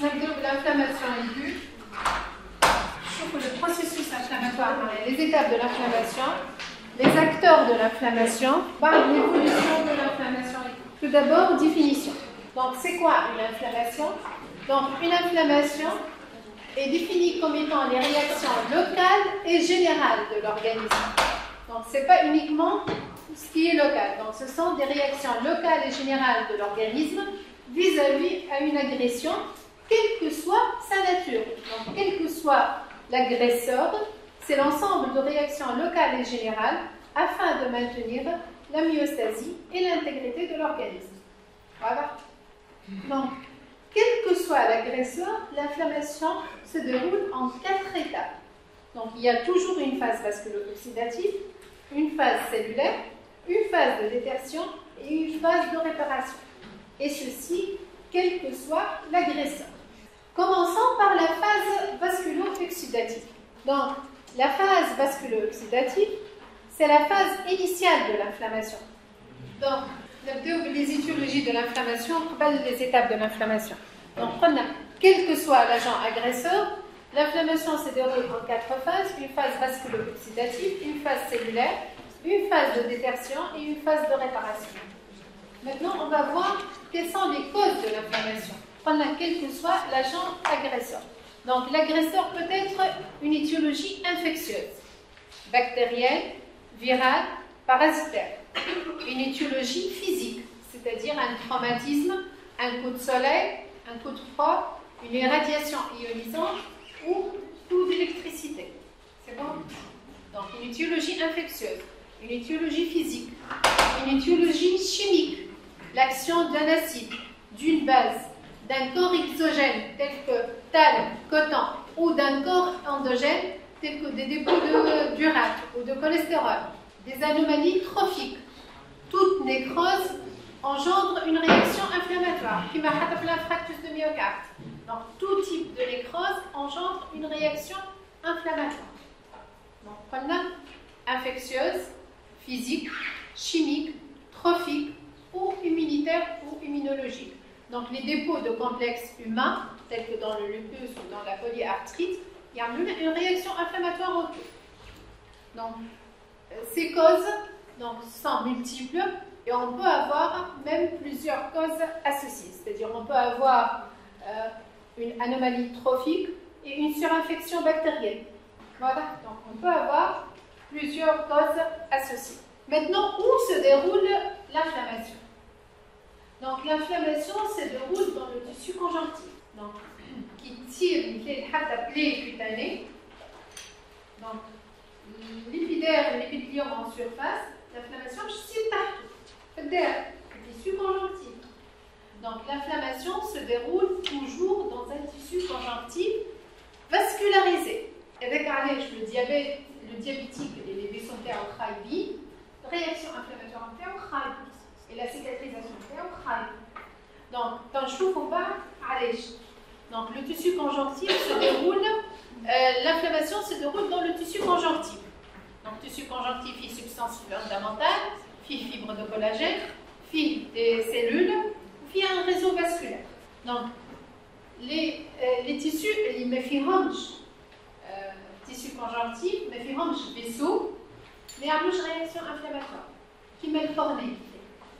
l'inflammation aiguë, trouve le processus inflammatoire les étapes de l'inflammation, les acteurs de l'inflammation par l'évolution de l'inflammation aiguë. Tout d'abord, définition. Donc, c'est quoi une inflammation? Donc, une inflammation est définie comme étant les réactions locales et générales de l'organisme. Donc, ce n'est pas uniquement ce qui est local. Donc, ce sont des réactions locales et générales de l'organisme vis-à-vis à une agression quelle que soit sa nature. Quel que soit l'agresseur, c'est l'ensemble de réactions locales et générales afin de maintenir la myostasie et l'intégrité de l'organisme. Voilà. Donc, quel que soit l'agresseur, l'inflammation se déroule en quatre étapes. Donc, il y a toujours une phase vasculo-oxydative, une phase cellulaire, une phase de détertion et une phase de réparation. Et ceci, quel que soit l'agresseur. Commençons par la phase vasculo-oxydative. Donc, la phase vasculo-oxydative, c'est la phase initiale de l'inflammation. Donc, les étiologies de l'inflammation, les étapes de l'inflammation. Donc, quel que soit l'agent agresseur, l'inflammation se déroule en quatre phases une phase vasculo-oxydative, une phase cellulaire, une phase de détertion et une phase de réparation. Maintenant, on va voir quelles sont les causes de l'inflammation, quel que soit l'agent agresseur. Donc, l'agresseur peut être une étiologie infectieuse, bactérienne, virale, parasitaire. Une étiologie physique, c'est-à-dire un traumatisme, un coup de soleil, un coup de froid, une irradiation ionisante ou coup d'électricité. C'est bon? Donc, une étiologie infectieuse, une étiologie physique, une étiologie chimique, l'action d'un acide, d'une base, d'un corps exogène tel que tal, coton, ou d'un corps endogène tel que des dépôts de ou de cholestérol, des anomalies trophiques. Toute nécrose engendre une réaction inflammatoire, qui m'a l'infarctus de myocarde. Donc, tout type de nécrose engendre une réaction inflammatoire. Donc, on infectieuse, physique, chimique, trophique ou immunitaire ou immunologique. Donc, les dépôts de complexes humains, tels que dans le lupus ou dans la polyarthrite, il y a une, réaction inflammatoire autour. Donc, euh, ces causes sont multiples et on peut avoir même plusieurs causes associées. C'est-à-dire, on peut avoir euh, une anomalie trophique et une surinfection bactérienne. Voilà, donc on peut avoir plusieurs causes associées. Maintenant, où se déroule l'inflammation? Donc, l'inflammation se déroule dans le tissu conjonctif, donc, qui tire une plaie cutanée. Donc, l'épiderme, l'épithélium en surface, l'inflammation, je partout. Le tissu conjonctif. Donc, l'inflammation se déroule toujours dans un tissu conjonctif vascularisé. Avec le diabète, le diabétique et les vie, réaction inflammatoire en et la cicatrisation en Donc, Donc, le tissu conjonctif se déroule, euh, l'inflammation se déroule dans le tissu conjonctif. Donc, tissu conjonctif, il substance fondamentale, fibre de collagène, fil des cellules, puis un réseau vasculaire. Donc, les, euh, les tissus, les méphirons, euh, tissu conjonctif, méphirons vaisseau, mais il une réaction inflammatoire qui met le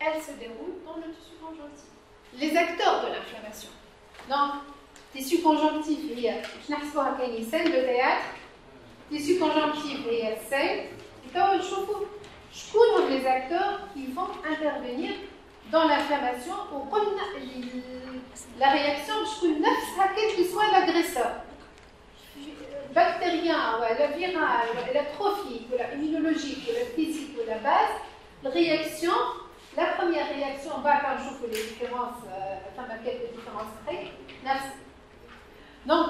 Elle se déroule dans le tissu conjonctif. Les acteurs de l'inflammation. Donc, tissu conjonctif, y a scène de théâtre, tissu conjonctif, y a scène. Et je connais les acteurs qui vont intervenir dans l'inflammation la réaction, je connais quel que soit l'agresseur bactérien, la virale, la trophique, la immunologique, la physique la base, réaction, la première réaction, on va quand je les différences, enfin quelques différences près, Donc,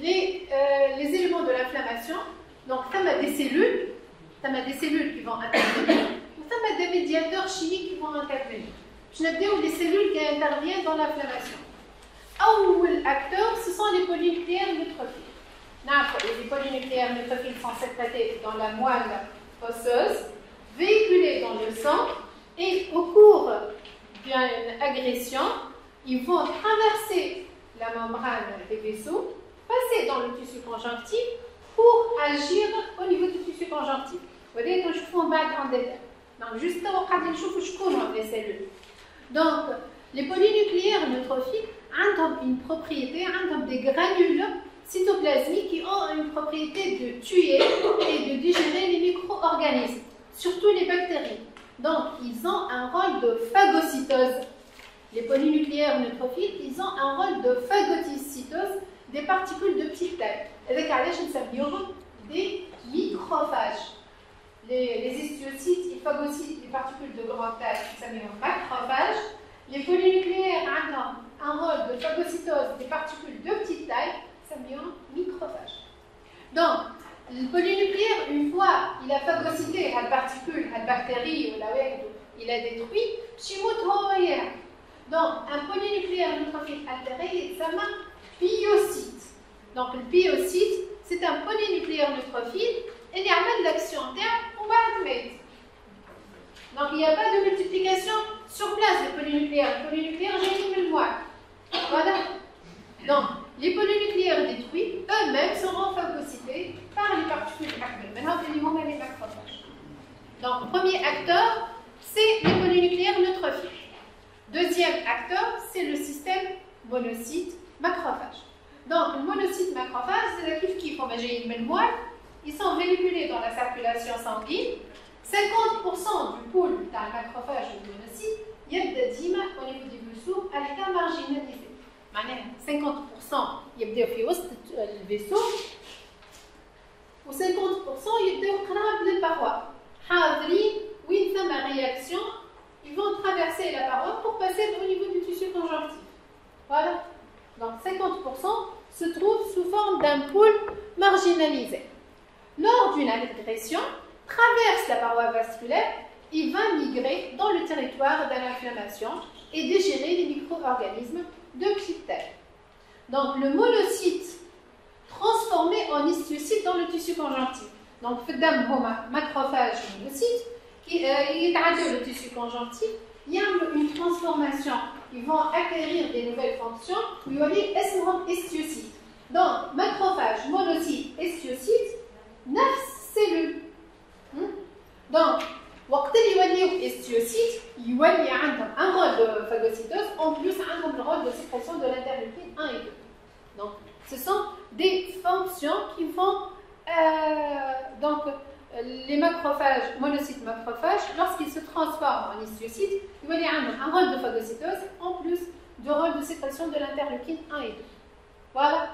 les, euh, les éléments de l'inflammation, donc, ça m'a des cellules, ça m'a des cellules qui vont intervenir, ça m'a des médiateurs chimiques qui vont intervenir. Je n'ai pas les cellules qui interviennent dans l'inflammation. Un acteur, ce sont les polynucléaires neutrophiles. Les polynucléaires neutrophiles sont sécrétés dans la moelle osseuse, véhiculés dans le sang, et au cours d'une agression, ils vont traverser la membrane des vaisseaux, passer dans le tissu conjonctif pour agir au niveau du tissu conjonctif. Vous voyez, quand je fais un bac en détail. Donc, juste avant, je les cellules. Donc, les polynucléaires neutrophiles ont une propriété, ont des granules cytoplasmiques qui ont une propriété de tuer et de digérer les micro-organismes, surtout les bactéries. Donc, ils ont un rôle de phagocytose. Les polynucléaires neutrophiles, ils ont un rôle de phagocytose des particules de petite taille. avec des microphages. Les, les histiocytes, ils phagocytent les particules de grande taille, s'appellent macrophages. Les polynucléaires ont un rôle de phagocytose des particules de petite taille, s'appellent microphages. Donc, le polynucléaire, une fois il a phagocyté la particule, la bactérie ou la il a détruit, donc un polynucléaire neutrophile altéré, ça s'appelle biocyte. Donc le biocyte, c'est un polynucléaire neutrophile et il y a de l'action interne on va admettre. Donc il n'y a pas de multiplication sur place des polynucléaires. Les polynucléaires, j'ai une moelle. Voilà. Donc les polynucléaires détruits, eux-mêmes seront phagocytés par les particules actives. Maintenant, c'est les moments avec macrophages. Donc, premier acteur, c'est les polynucléaires neutrophiles. Deuxième acteur, c'est le système monocyte macrophage. Donc, le monocyte macrophage, c'est actifs qui font manger une moelle, ils sont véhiculés dans la circulation sanguine. 50% du pôle d'un macrophage ou monocyte, il y a des dîmes au niveau des vaisseaux à l'état marginalisé. 50% il y a des le euh, vaisseau 50% يبداو قراب للباروا حاضرين وين ثم réaction ils vont traverser la paroi pour passer au niveau du tissu conjonctif. Voilà. Donc 50% se trouvent sous forme d'un pôle marginalisé. Lors d'une agression, traverse la paroi vasculaire, il va migrer dans le territoire de l'inflammation et déchirer les micro-organismes de petite taille. Donc le monocyte transformé en histiocyte dans le tissu conjonctif. Donc فدام هما macrophage monocyte qui euh, le tissu conjonctif il y a une transformation ils vont acquérir des nouvelles fonctions ويولي اسمهم histiocyte. Donc macrophage monocyte histiocyte neuf cellules hmm? donc وقت اللي يوليو استيوسيت يولي عندهم un rôle de phagocytose en plus عندهم le rôle de sécrétion de l'interleukine 1 et 2 donc ce sont des fonctions qui vont, euh, donc euh, les macrophages, monocytes macrophages, lorsqu'ils se transforment en histiocytes, ils vont avoir un rôle de phagocytose en plus du rôle de sécrétion de l'interleukine 1 et 2. Voilà.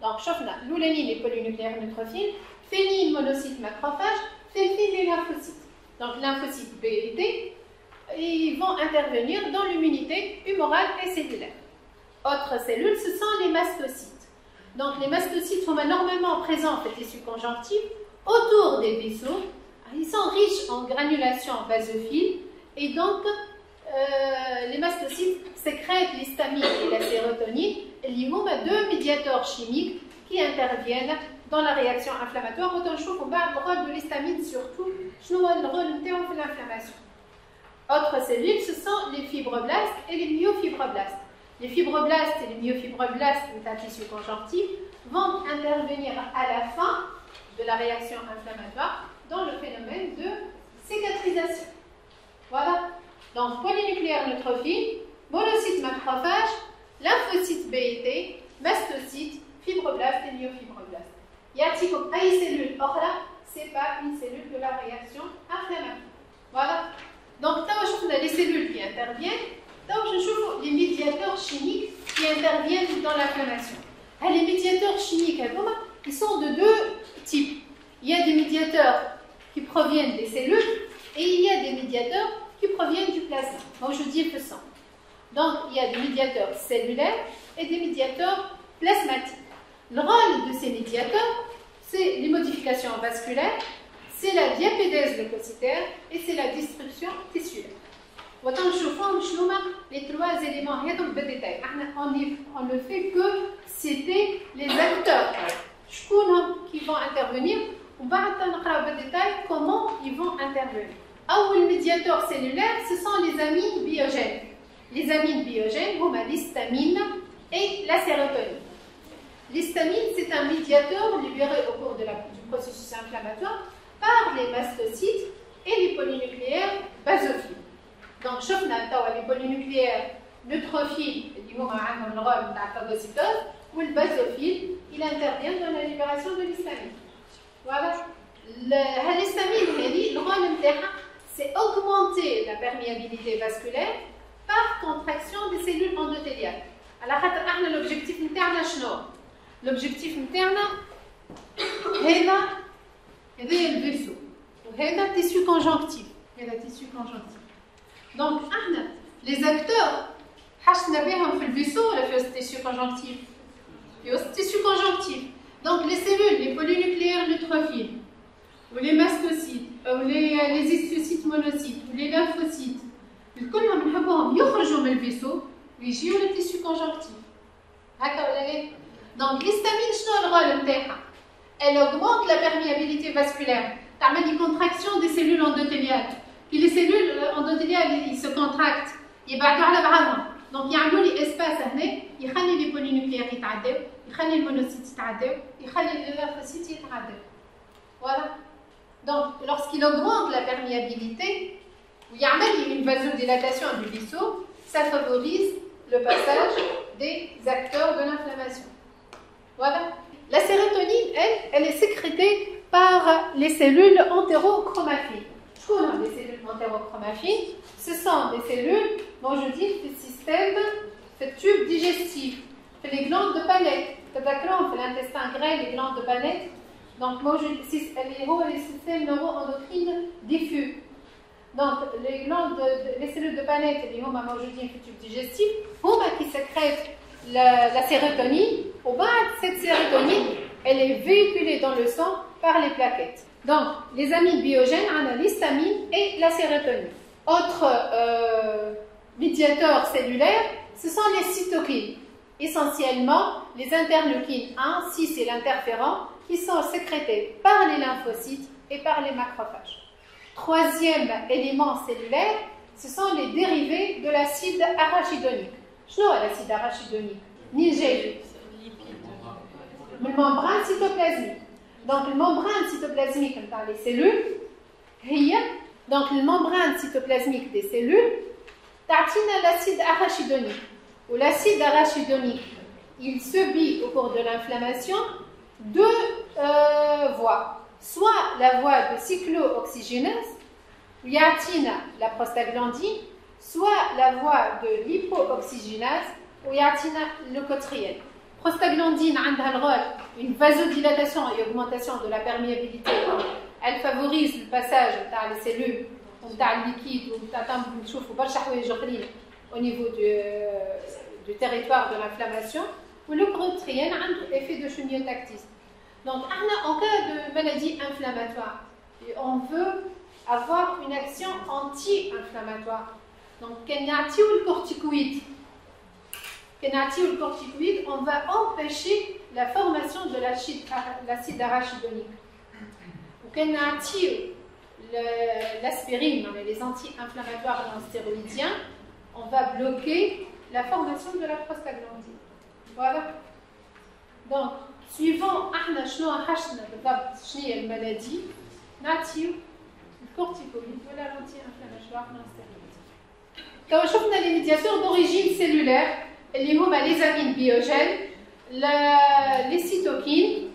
Donc, chauffna, l'oulénine et polynucléaire neutrophiles, phénine, monocyte, macrophage, phénine et lymphocytes. Donc, lymphocytes B et D, ils vont intervenir dans l'immunité humorale et cellulaire. Autres cellules, ce sont les mastocytes. Donc les mastocytes sont normalement présents dans le tissu conjonctif autour des vaisseaux. Ils sont riches en granulation basophile et donc euh, les mastocytes sécrètent l'histamine et la sérotonine. Y a deux médiateurs chimiques qui interviennent dans la réaction inflammatoire. Autant je trouve qu'on de l'histamine surtout. Je nous le rôle de l'inflammation. Autres cellules, ce sont les fibroblastes et les myofibroblastes. Les fibroblastes et les myofibroblastes, un tissu conjonctif, vont intervenir à la fin de la réaction inflammatoire dans le phénomène de cicatrisation. Voilà. Donc, polynucléaire neutrophile, monocyte macrophage, lymphocyte B et T, mastocyte, fibroblaste et myofibroblaste. Y a-t-il comme cellule Or là, ce n'est pas une cellule de la réaction inflammatoire. Voilà. Donc, on a les cellules qui interviennent, donc je trouve les médiateurs chimiques qui interviennent dans l'inflammation. Ah, les médiateurs chimiques, ils sont de deux types. Il y a des médiateurs qui proviennent des cellules et il y a des médiateurs qui proviennent du plasma. Donc je dis le sang. Donc il y a des médiateurs cellulaires et des médiateurs plasmatiques. Le rôle de ces médiateurs, c'est les modifications vasculaires, c'est la diapédèse leucocytaire et c'est la destruction tissulaire. Autant je forme, les trois éléments on, on ne fait que citer les acteurs. Qui vont intervenir. Ou détail comment ils vont intervenir. Ou le médiateur cellulaire ce sont les amines biogènes. Les amines biogènes ou l'histamine et la sérotonine. L'histamine c'est un médiateur libéré au cours du processus inflammatoire par les mastocytes et les polynucléaires basophiles donc, شفنا توا les polynucléaires neutrophiles اللي هما عندهم الرول نتاع الفاغوسيتوز والبازوفيل il intervient dans la libération de l'histamine. Voilà. L'histamine هذه الرول نتاعها c'est augmenter la perméabilité vasculaire par contraction des cellules endothéliales. على خاطر احنا l'objectif نتاعنا شنو؟ l'objectif نتاعنا هذا هذا الفيسو وهذا tissu conjonctif هذا tissu conjonctif donc, les acteurs, حشنا بهم في الفيسو ولا في tissu conjonctif في tissu conjonctif. Donc, les cellules, les polynucléaires neutrophiles, ou les mastocytes, ou les, les histiocytes monocytes, ou les lymphocytes, كلهم نحبوهم يخرجوا من الفيسو ويجيو للتيسيو كونجونكتيف هكا ولا لا؟ دونك l'histamine شنو الرول نتاعها؟ Elle augmente la perméabilité vasculaire تعمل لي contraction des cellules endothéliales puis les cellules endothéliales, ils se contractent. يبعدوا على بعضهم. Donc يعملوا لي اسباس هنا يخلي لي بولينوكليير يتعداو، يخلي المونوسيت يتعداو، يخلي الليمفوسيت يتعداو. Voilà. Donc lorsqu'il augmente la perméabilité, يعمل لي une vasodilatation du vaisseau, ça favorise le passage des acteurs de l'inflammation. Voilà. La sérotonine, elle, elle est sécrétée par les cellules entérochromatines les cellules entérochromaffines, ce sont des cellules, bon je dis, du système, ce tube digestif, les glandes de Panette. D'accord, l'intestin grêle, les glandes de Panette. Donc, moi, je, les systèmes neuro-endocrines diffus. Donc, les glandes, les cellules de Panette, les moi je dis, le tube digestif, qui sécrètent la, la sérotonine. Au bas, cette sérotonine, elle est véhiculée dans le sang par les plaquettes. Donc, les amines biogènes, on a l'histamine et la sérotonine. Autre euh, médiateur cellulaire, ce sont les cytokines. Essentiellement, les interleukines 1, 6 et l'interféron, qui sont sécrétés par les lymphocytes et par les macrophages. Troisième élément cellulaire, ce sont les dérivés de l'acide arachidonique. Je l'acide arachidonique. Ni Une membrane cytoplasmique. Donc, la membrane cytoplasmique dans les cellules, donc la membrane cytoplasmique des cellules, tartine l'acide arachidonique. Ou l'acide arachidonique, il subit au cours de l'inflammation deux euh, voies. Soit la voie de cyclooxygénase, yatina la prostaglandine, soit la voie de l'hypooxygénase, ou yatina leucotrienne. Prostaglandine a le rôle une vasodilatation et augmentation de la perméabilité. Elle favorise le passage des cellules le liquide au niveau du, territoire de l'inflammation. Ou le protrienne a un effet de chimiotactisme. Donc, en cas de maladie inflammatoire, on veut avoir une action anti-inflammatoire. Donc, il y a le corticoïde le corticoïde, on va empêcher la formation de l'acide arachidonique. Ou l'aspirine, les anti-inflammatoires non stéroïdiens, on va bloquer la formation de la prostaglandine. Voilà. Donc, suivant احنا شنو حشنا بالضبط شنو هي الملادي نعطيو الكورتيكويد ولا l'anti inflammatoire non stéroïdien. Donc, شفنا les médiateurs d'origine cellulaire اللي هما les amines biogènes les cytokines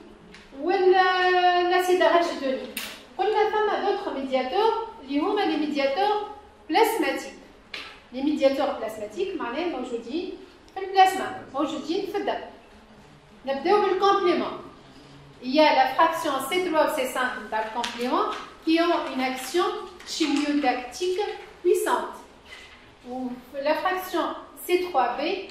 l'acide arachidonique قلنا ثم d'autres médiateurs اللي هما les médiateurs plasmatiques les médiateurs plasmatiques معناه موجودين في البلازما موجودين في الدم نبداو بالcomplément il y a la fraction C3 ou C5 dans le complément qui ont une action chimiotactique puissante. Ou la fraction C3B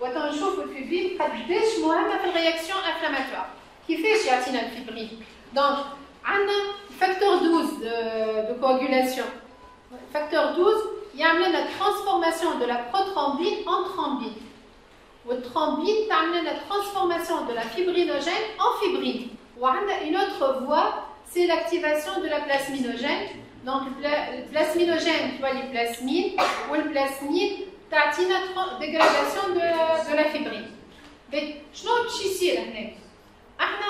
وتنشوف الفبرين قداش مهمه في الرياكسيون انفلاماتوار كيفاش يعطينا الفبرين دونك عندنا facteur 12 de, de coagulation facteur 12 يعمل la transformation de la prothrombine en thrombine والthrombine تعمل la transformation de la fibrinogène en fibrine وعندنا une autre voie c'est l'activation de la plasminogène donc le plasminogène tu vois les plasmines والplasmine تعطينا dégradation de, de la fibrine شنو باش يصير هنا احنا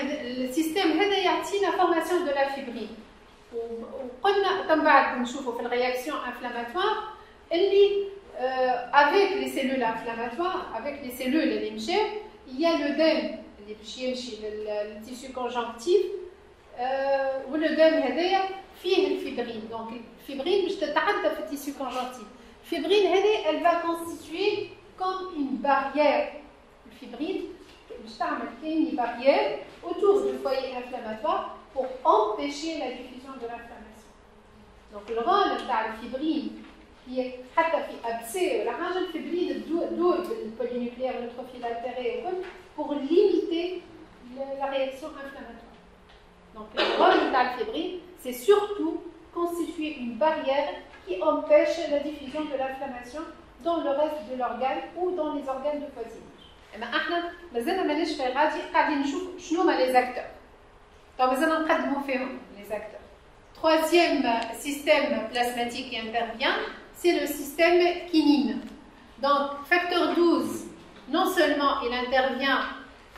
السيستم هذا يعطينا فورماسيون دو لا فيبرين وقلنا من بعد نشوفوا في الرياكسيون انفلاماتوار اللي افيك لي سيلول انفلاماتوار افيك لي سيلول اللي مشاو il y a l'œdème اللي باش يمشي للتيسيو كونجونكتيف والأدم هذايا فيه الفيبرين دونك الفيبرين باش تتعدى في التيسيو كونجونكتيف الفيبرين هذه elle va constituer comme une barrière الفيبرين باش تعمل une barrière autour du foyer inflammatoire pour empêcher la diffusion de l'inflammation. Donc le rôle de la fibrine qui est حتى في abcès la rage fibrine d'où le polynucléaire neutrophile altéré pour limiter la réaction inflammatoire. Donc le rôle de la fibrine, c'est surtout constituer une barrière qui empêche la diffusion de l'inflammation dans le reste de l'organe ou dans les organes de voisinage. اما احنا مازلنا ماناش في غادي قاعدين نشوف شنو هما لي زاكتور Donc, nous allons les acteurs. Troisième système plasmatique qui intervient, c'est le système kinine. Donc, facteur 12, non seulement il intervient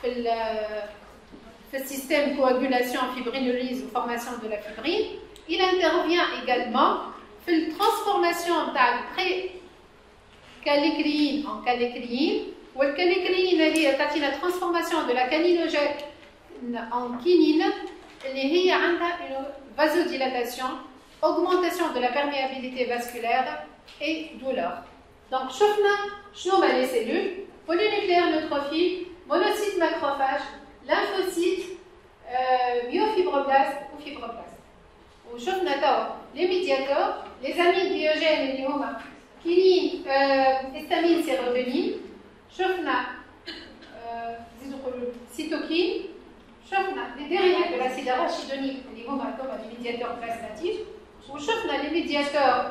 dans le, système coagulation fibrinolyse ou formation de la fibrine, il intervient également dans la transformation de pré-calécrine en calécrine, ou la calécrine, la transformation de la caninogène en kinine اللي هي عندها une vasodilatation, augmentation de la perméabilité vasculaire et douleur. Donc شفنا شنو هما les cellules polynucléaires neutrophile, monocytes macrophages, lymphocytes, euh, myofibroblastes ou fibroblastes. وشفنا توا les médiateurs, les amides biogènes اللي هما كينين هيستامين سيروتونين شفنا زيدو نقولوا سيتوكين les dérivés de l'acide arachidonique اللي هما كما les médiateurs plasmatiques وشفنا les médiateurs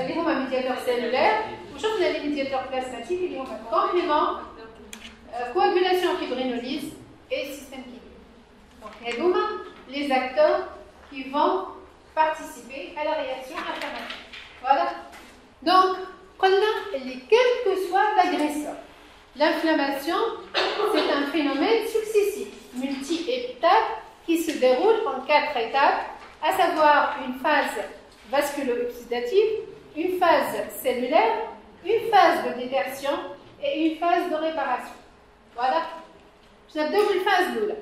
اللي هما médiateurs cellulaires وشفنا les médiateurs plasmatiques اللي هما complément coagulation fibrinolyse et système chimique. Donc هذوما les acteurs qui vont participer à la réaction affirmative. Voilà. Donc, prenons quel que soit l'agresseur, l'inflammation, c'est un phénomène successif, multi-étape, qui se déroule en quatre étapes, à savoir une phase vasculo-oxydative, une phase cellulaire, une phase de détertion et une phase de réparation. Voilà. Je vais une phase l'oula.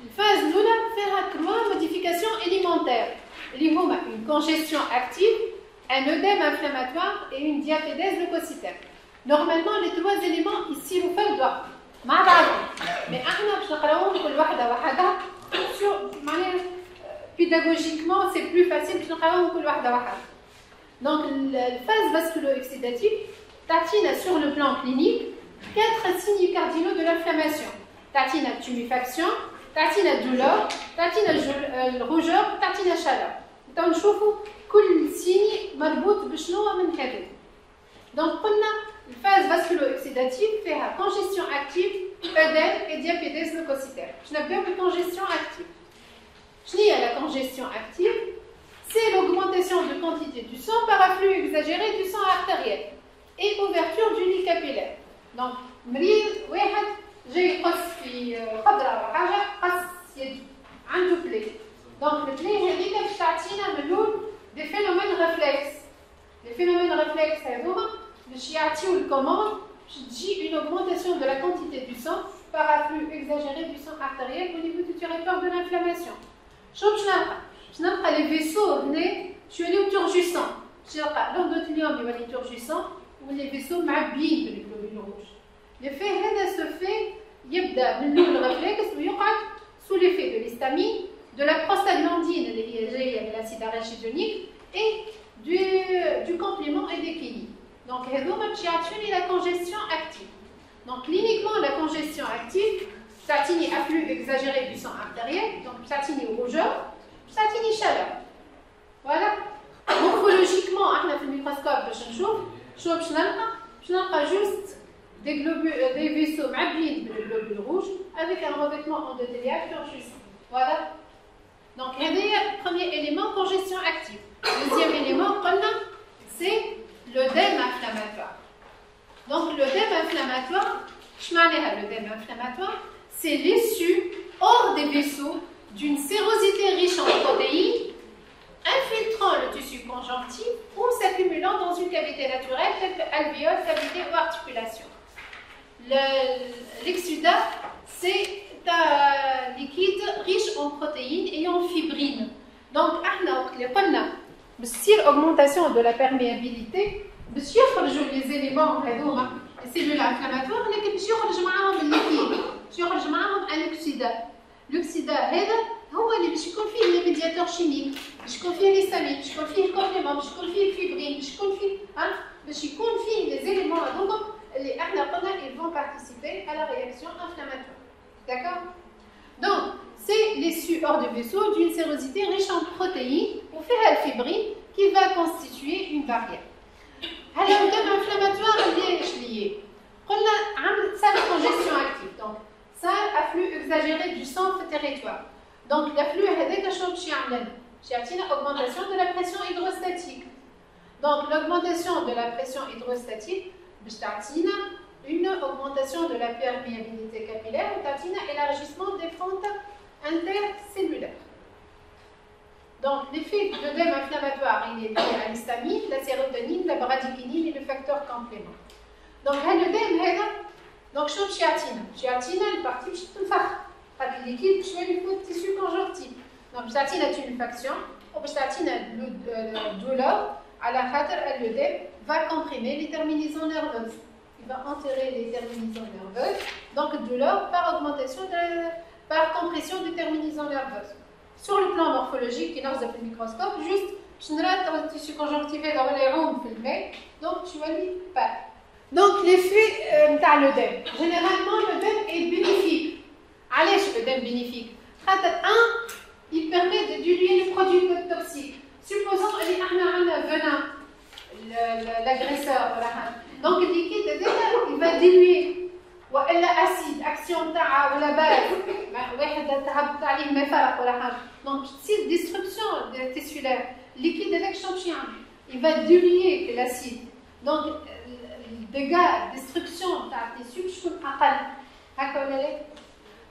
Une phase l'oula fera trois modifications élémentaires. une congestion active, un œdème inflammatoire et une diapédèse leucocytaire. Normalement, les trois éléments ici يصيروا فردوا مع بعضهم mais احنا باش نقراوهم كل واحده وحدها معناها pédagogiquement c'est plus facile باش نقراوهم كل واحده وحدها donc la phase vasculo-oxydative تعطينا sur le plan clinique quatre signes cardinaux de l'inflammation تعطينا tuméfaction تعطينا douleur تعطينا الروجeur تعطينا chaleur نشوفوا كل signe مربوط بشنو من هذول donc قلنا phase vasculo-oxydative fait la congestion active, œdème et diapédèse leucocytaire. Je n'ai pas de congestion active. Je dis à la congestion active, c'est l'augmentation de quantité du sang par afflux exagéré du sang artériel et ouverture du lit capillaire. Donc, مريض واحد جاي يقص في قدرة أو حاجة قص يد عنده بلي دونك البلي هذيك باش تعطينا من الاول دي فينومين ريفلكس لي فينومين ريفلكس هذوما باش يعطيو الكوموند تجي une augmentation de la quantité du sang par afflux exagéré du sang artériel au niveau du territoire de l'inflammation. Je vais les vaisseaux je vais turgissants. L'endothélium est turgissant ou les vaisseaux معبيين بالجلوبين rouge. L'effet هذا se fait يبدا من le réflexe ويقعد sous l'effet de l'histamine, de la prostaglandine dégagée avec l'acide arachidonique et du, complément et des kinines. Donc, il la congestion active. Donc, cliniquement, la congestion active, platini afflux exagéré du sang artériel, donc platini rougeur, platini chaleur. Voilà. Morphologiquement, on a fait le microscope, je ne je n'ai juste des, globules, euh, des vaisseaux de globules rouges avec un revêtement endothélial juste. Voilà. Donc, le premier élément, congestion active. Deuxième élément, c'est l'œdème inflammatoire. Donc, l'œdème inflammatoire, inflammatoire, c'est l'issue hors des vaisseaux d'une sérosité riche en protéines infiltrant le tissu conjonctif ou s'accumulant dans une cavité naturelle telle que alvéole, cavité ou articulation. L'exudat, c'est un liquide riche en protéines et en fibrines. Donc, une augmentation de la perméabilité, les éléments les cellules inflammatoires, mais باش يخرج معاهم الليكيد باش يخرج معاهم الاكسيدا الاكسيدا هذا هو اللي باش يكون فيه لي ميدياتور شيميك باش يكون فيه ليستامين باش يكون فيه الكومبليمون باش يكون فيه الفيبرين باش يكون فيه ها باش يكون فيه لي زيليمون هذوما اللي احنا قلنا ils vont participer à la réaction inflammatoire D'accord? Donc, c'est les hors de vaisseau d'une sérosité riche en protéines ou faire fibrine qui va constituer une barrière. Alors, le inflammatoire, il est lié. On a ça, la congestion active. Donc, ça, afflux exagéré du sang au territoire. Donc, l'afflux, c'est augmentation de la pression hydrostatique. Donc, l'augmentation de la pression hydrostatique, c'est une augmentation de la perméabilité capillaire ou تعطينا élargissement des fentes intercellulaires donc l'effet de l'œdème inflammatoire il est lié à l'histamine, la sérotonine, la bradykinine et le facteur complément donc l'œdème هذا donc شنو باش يعطينا باش يعطينا البارتي باش تنفخ هذا الليكيد باش يولي فوق التيسيو كونجونكتيف دونك باش تعطينا تونيفاكسيون وباش تعطينا douleur على خاطر l'œdème va comprimer les terminaisons nerveuses il va enterrer les terminaisons nerveuses, donc douleur par augmentation de par compression des terminaisons nerveuses. Sur le plan morphologique, il a le microscope, juste, je ne tissu conjonctivé dans les rondes filmées, donc tu vas lui pas. Donc l'effet euh, t'as l'œdème. Généralement, l'œdème est bénéfique. Allez, je l'œdème bénéfique. Un, il permet de diluer les produits toxiques. Supposons qu'il y a un venin, l'agresseur, اسيد اكسيون تاعها ولا باز واحد تهبط عليه ما فرق ولا حاجه دونك تصير ديستركسيون تيسيولار الليكيد هذاك شنو باش يعمل il va diluer l'acide donc الديغا ديستركسيون تاع التيسيو باش تكون اقل هكا ولا لا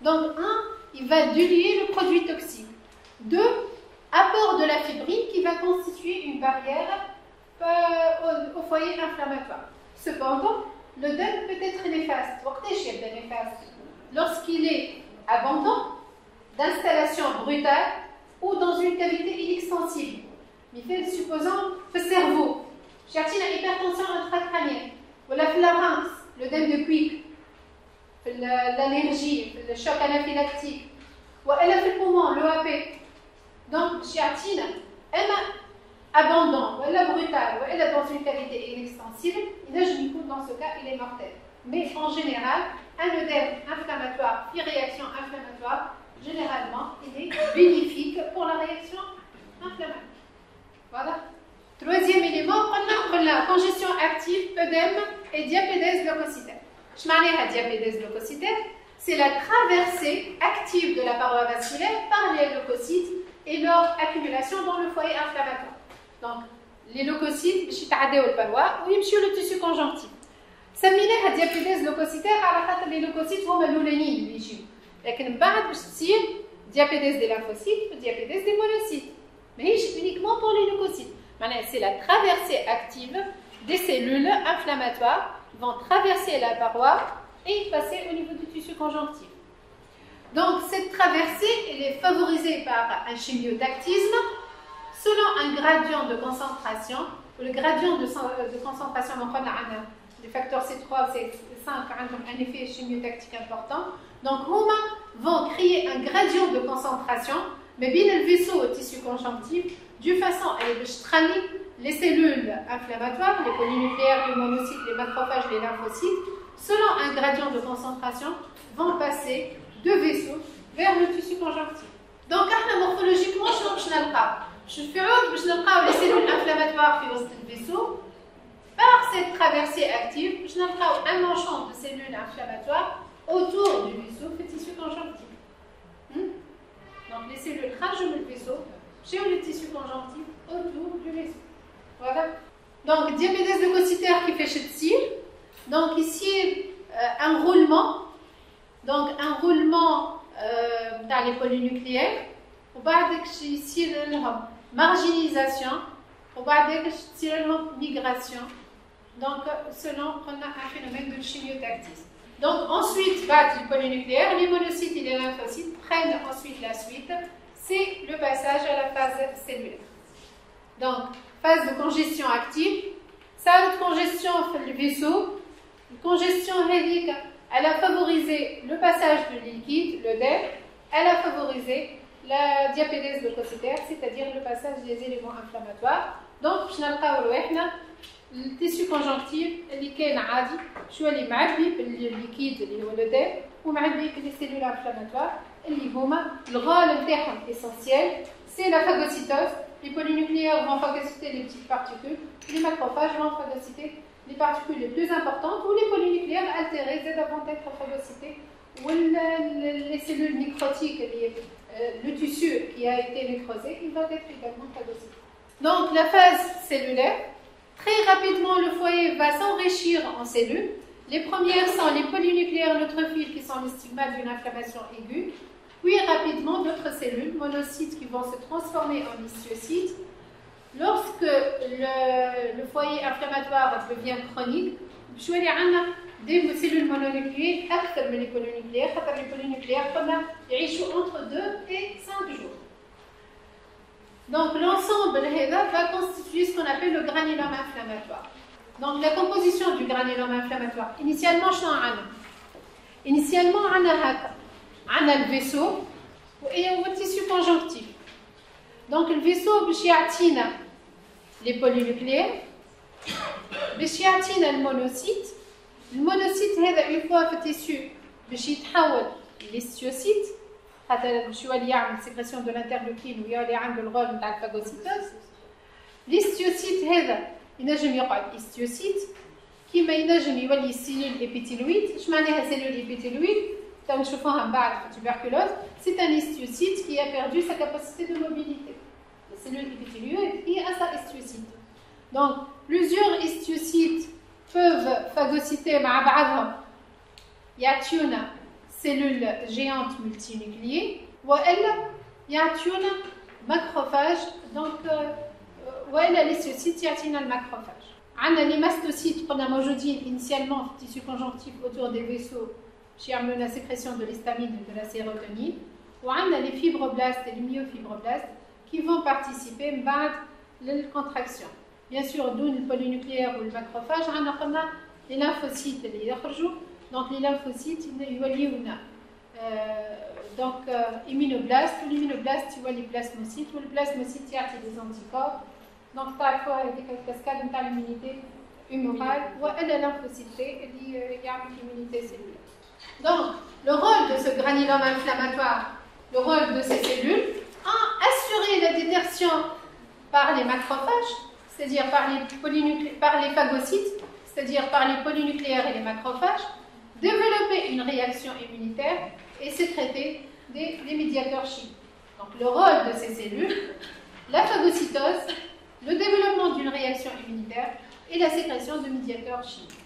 donc un il va diluer le produit toxique deux apport de la fibrine qui va constituer une barrière euh, au, au foyer inflammatoire cependant le deuil peut être néfaste. Lorsqu'il est abondant, d'installation brutale ou dans une cavité inextensible. Mais fait supposant le cerveau, chercher la hypertension intracrânienne, ou la pharynx, le dème de quick, l'allergie, le choc anaphylactique, ou elle a fait le poumon, l'OAP. Donc, chercher abondant, ou elle est brutale, elle est dans une cavité inextensible, dans ce cas, il est mortel. Mais en général, un œdème inflammatoire et réaction inflammatoire, généralement, il est bénéfique pour la réaction inflammatoire. Voilà. Troisième élément, on a la congestion active, œdème et diapédèse leucocytaire. Je la diapédèse leucocytaire, c'est la traversée active de la paroi vasculaire par les leucocytes et leur accumulation dans le foyer inflammatoire. Donc, les leucocytes, je suis la paroi, oui, je suis le tissu conjonctif. سميناها ديابيديز لوكوسيتير على خاطر لي لوكوسيت هما الاولانيين اللي يجيو لكن من بعد باش تصير diabète des lymphocytes ou diabète des monocytes ماهيش uniquement pour les leucocytes معناها c'est la traversée active des cellules inflammatoires qui vont traverser la paroi et passer au niveau du tissu conjonctif. Donc cette traversée, elle est favorisée par un chimiotactisme selon un gradient de concentration. Le gradient de, de concentration, le facteur C3, C5 a un effet chimiotactique important. Donc, ils vont créer un gradient de concentration, mais bien le vaisseau au tissu conjonctif, de façon à les cellules inflammatoires, les polynucléaires, les monocytes, les macrophages, les lymphocytes, selon un gradient de concentration, vont passer de vaisseau vers le tissu conjonctif. Donc, morphologiquement, je fais les cellules inflammatoires qui le vaisseau. Par cette traversée active, je n'ai un manchon de cellules inflammatoires autour du vaisseau, le tissu conjonctif. Hmm? Donc, les cellules rajoutent le vaisseau, j'ai le tissu conjonctif autour du vaisseau. Voilà. Donc, diabète leucocytaire qui fait chez Donc, ici, euh, un roulement donc un roulement euh, dans les polynucléaires وبعد يصير لهم marginalisation وبعد تصير لهم migration donc selon qu'on a un phénomène de chimiotactisme. Donc ensuite, va du polynucléaire, les monocytes et les lymphocytes prennent ensuite la suite, c'est le passage à la phase cellulaire. Donc, phase de congestion active, ça a congestion du vaisseau, une congestion hélique, elle a favorisé le passage de liquide, l'œdème, elle a favorisé la diapédèse leucocytaire, c'est-à-dire le passage des éléments inflammatoires. Donc, je n'ai pas tissu conjonctif اللي كان عادي شو اللي معبي بالليكيد اللي هو لو دير ومعبي les cellules inflammatoires اللي هما الغال نتاعهم essentiel c'est la phagocytose les polynucléaires vont phagocyter les petites particules les macrophages vont phagocyter les particules les plus importantes ou les polynucléaires altérés vont être phagocytés ou les cellules nécrotiques, euh, le tissu qui a été nécrosé, il va être également phagocyté. Donc la phase cellulaire, très rapidement le foyer va s'enrichir en cellules. Les premières sont les polynucléaires neutrophiles qui sont les stigmates d'une inflammation aiguë, puis rapidement d'autres cellules, monocytes qui vont se transformer en histiocytes, Lorsque le, foyer inflammatoire devient chronique, je vais des cellules mononucléaires أكثر من les polynucléaires خاطر les polynucléaires قلنا يعيشوا entre 2 et 5 jours. Donc l'ensemble va constituer ce qu'on appelle le granulome inflammatoire. Donc la composition du granulome inflammatoire. Initialement, je Initialement, on a le vaisseau et le tissu conjonctif. Donc le vaisseau, bichiatina les polynucléaires, bichiatina le monocyte. Le monocyte, une fois le tissu, bichiatina les l'ischiocyte. خاطر باش يولي يعمل سيكريسيون دو الانترلوكين ويولي عنده الرول نتاع الفاغوسيتوز ليستيوسيت هذا ينجم يقعد استيوسيت كيما ينجم يولي سيلول ايبيتيلويد اش معناها سيلول ايبيتيلويد تو نشوفوها من بعد في التوبركلوز سي ان استيوسيت كي a perdu sa capacité de mobilité cellules épithélieuses et à sa histiocyte. Donc, plusieurs histiocytes peuvent phagocyter مع بعضهم يعطيونا cellules géantes multinucléées والا يعطيونا macrophage donc والا l'histiocyte يعطينا الماكروفاج عندنا les mastocytes قلنا موجودين initialement في tissu conjonctif autour des vaisseaux qui يعملوا la sécrétion de l'histamine et de la sérotonine وعندنا les fibroblastes et les myofibroblastes qui vont participer à la contraction. Bien sûr, d'où le polynucléaire ou le macrophage, on a les lymphocytes les donc les lymphocytes, euh, donc euh, immunoblastes, l'immunoblast, tu vois les plasmocytes, ou le plasmocyte, il y a des anticorps. Donc, parfois, il y a des cascades de l'immunité humorale, ou la lymphocyte, il y a l'immunité cellulaire. Donc, le rôle de ce granulome inflammatoire, le rôle de ces cellules, assurer la détection par les macrophages, c'est-à-dire par les, par les phagocytes, c'est-à-dire par les polynucléaires et les macrophages, développer une réaction immunitaire et sécréter des, des médiateurs chimiques. Donc le rôle de ces cellules, la phagocytose, le développement d'une réaction immunitaire et la sécrétion de médiateurs chimiques.